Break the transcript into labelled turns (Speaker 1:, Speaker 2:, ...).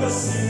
Speaker 1: the sea.